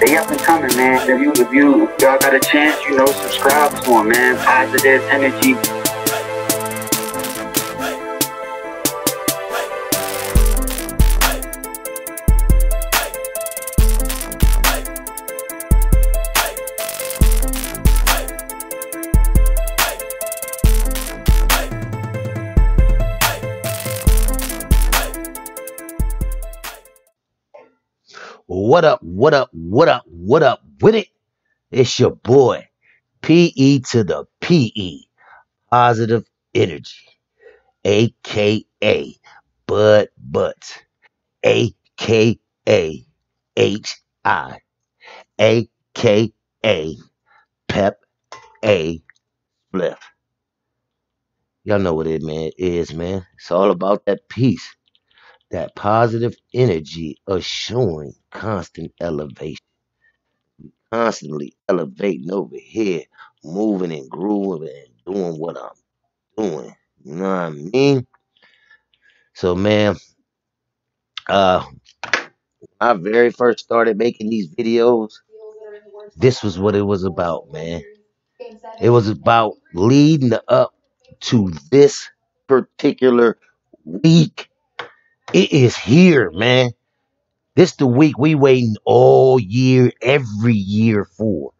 they up and coming, man. If you, if you, y'all got a chance, you know, subscribe to them, man. Positive energy. What up, what up, what up, what up with it? It's your boy, PE to the PE, Positive Energy, aka Bud Butts, aka HI, aka Pep A Spliff. Y'all know what it man is, man. It's all about that peace, that positive energy showing constant elevation, constantly elevating over here, moving and grooving and doing what I'm doing. You know what I mean? So, man, uh, I very first started making these videos, this was what it was about, man. It was about leading up to this particular week. It is here, man. This the week we waiting all year, every year for.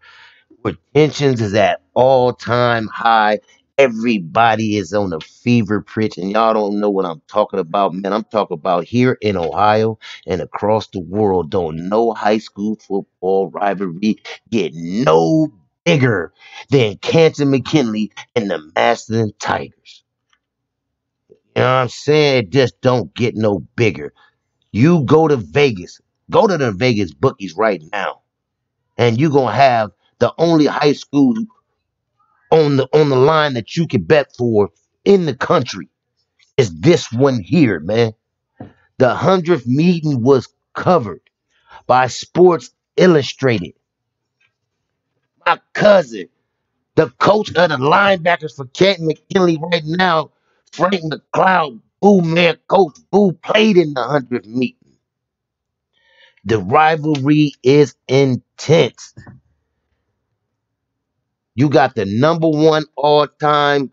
Where tensions is at all time high. Everybody is on a fever pitch, and y'all don't know what I'm talking about, man. I'm talking about here in Ohio and across the world. Don't no high school football rivalry get no bigger than Canton McKinley and the Massillon Tigers. You know what I'm saying? It just don't get no bigger. You go to Vegas, go to the Vegas bookies right now, and you're gonna have the only high school on the on the line that you can bet for in the country is this one here, man. The hundredth meeting was covered by Sports Illustrated. My cousin, the coach of the linebackers for Canton McKinley right now, Frank McLeod, Boo man, Coach Boo played in the hundredth meeting. The rivalry is intense. You got the number one all-time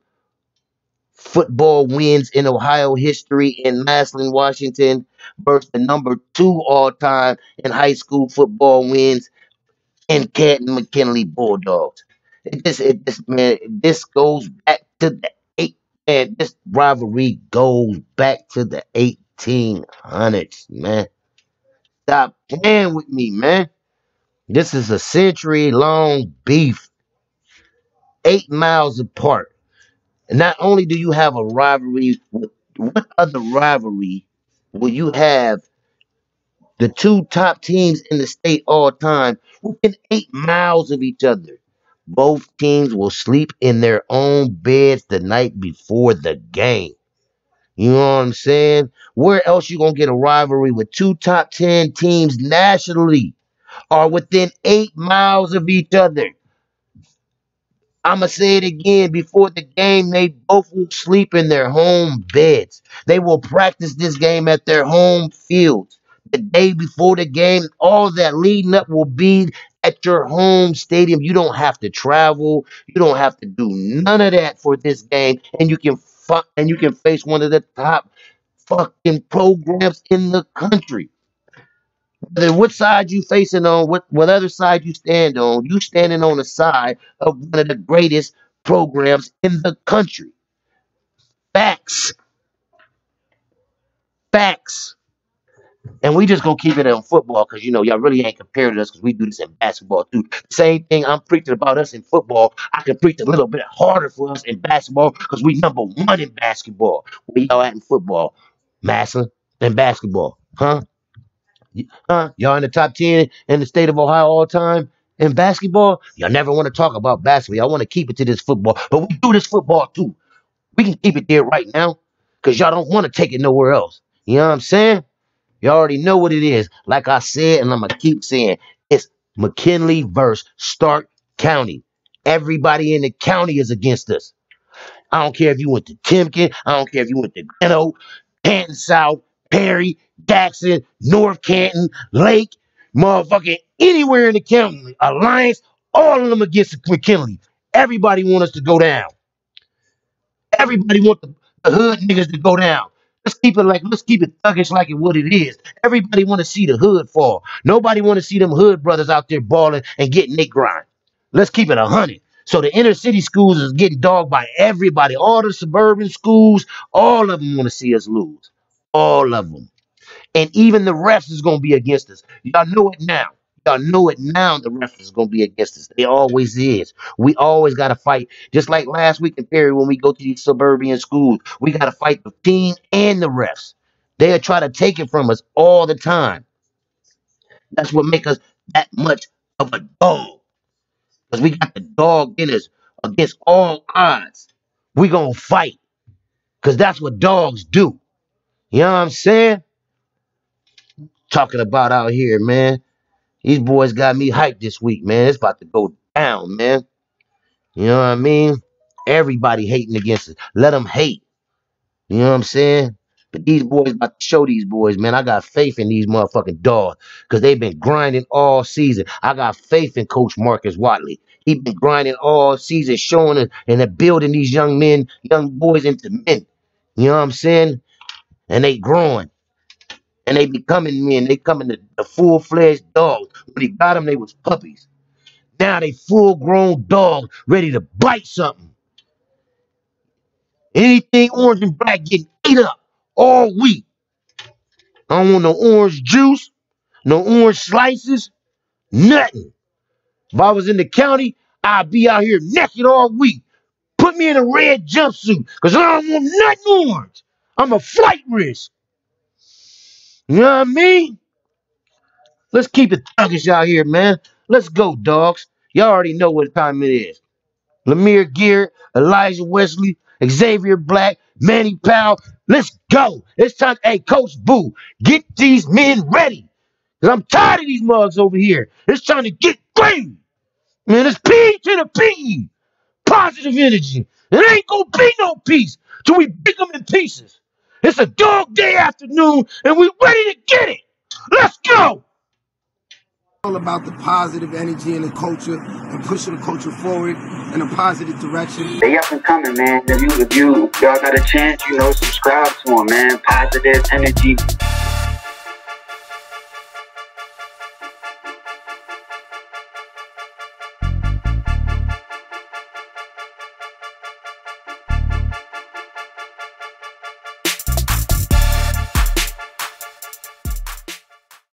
football wins in Ohio history in Massillon, Washington, versus the number two all-time in high school football wins in Canton McKinley Bulldogs. It just, it just, man, this goes back to the man. This rivalry goes back to the 1800s, man. Stop playing with me, man. This is a century long beef, eight miles apart. And not only do you have a rivalry, what other rivalry will you have the two top teams in the state all time within eight miles of each other? Both teams will sleep in their own beds the night before the game. You know what I'm saying? Where else you gonna get a rivalry with two top ten teams nationally are within eight miles of each other? I'ma say it again. Before the game, they both will sleep in their home beds. They will practice this game at their home fields. The day before the game, all that leading up will be at your home stadium. You don't have to travel. You don't have to do none of that for this game, and you can fuck and you can face one of the top fucking programs in the country. Whether what side you facing on, what what other side you stand on, you standing on the side of one of the greatest programs in the country. Facts, facts. And we just gonna keep it on football because you know y'all really ain't compared to us because we do this in basketball too. Same thing I'm preaching about us in football. I can preach a little bit harder for us in basketball because we number one in basketball. Where y'all at in football? Massa in basketball, huh? Huh? Y'all in the top 10 in the state of Ohio all time in basketball? Y'all never want to talk about basketball. Y'all want to keep it to this football. But we do this football too. We can keep it there right now because y'all don't want to take it nowhere else. You know what I'm saying? You already know what it is. Like I said, and I'm going to keep saying, it's McKinley versus Stark County. Everybody in the county is against us. I don't care if you went to Timken. I don't care if you went to Ghetto, Canton South, Perry, Jackson, North Canton, Lake, motherfucking anywhere in the county, Alliance, all of them against McKinley. Everybody want us to go down. Everybody want the, the hood niggas to go down. Let's keep it like let's keep it thuggish like it what it is. Everybody want to see the hood fall. Nobody want to see them hood brothers out there balling and getting their grind. Let's keep it a hundred. So the inner city schools is getting dogged by everybody. All the suburban schools, all of them want to see us lose. All of them. And even the refs is gonna be against us. Y'all know it now. Y'all know it now. The refs is gonna be against us. They always is. We always gotta fight. Just like last week in Perry when we go to these suburban schools, we gotta fight the team and the refs. They'll try to take it from us all the time. That's what make us that much of a dog. Because we got the dog in us against all odds. We gonna fight. Because that's what dogs do. You know what I'm saying? Talking about out here, man. These boys got me hyped this week, man. It's about to go down, man. You know what I mean? Everybody hating against us. Let them hate. You know what I'm saying? But these boys about to show these boys, man. I got faith in these motherfucking dogs because they've been grinding all season. I got faith in Coach Marcus Watley. He been grinding all season, showing it and building these young men, young boys into men. You know what I'm saying? And they growing. And they becoming men. They coming to the full-fledged dogs. When he got them, they was puppies. Now they full-grown dogs ready to bite something. Anything orange and black getting ate up all week. I don't want no orange juice, no orange slices, nothing. If I was in the county, I'd be out here naked all week. Put me in a red jumpsuit, because I don't want nothing orange. I'm a flight risk. You know what I mean? Let's keep it thuggish out here, man. Let's go, dogs. Y'all already know what time it is. Lemire Gear, Elijah Wesley, Xavier Black, Manny Powell. Let's go. It's time. Hey, Coach Boo, get these men ready. Because I'm tired of these mugs over here. It's time to get green. Man, it's P to the P. Positive energy. It ain't going to be no peace till we break them in pieces. It's a dog day afternoon, and we ready to get it. Let's go. all about the positive energy and the culture and pushing the culture forward in a positive direction. They up and coming, man. If you if you y'all got a chance, you know, subscribe to them, man. Positive energy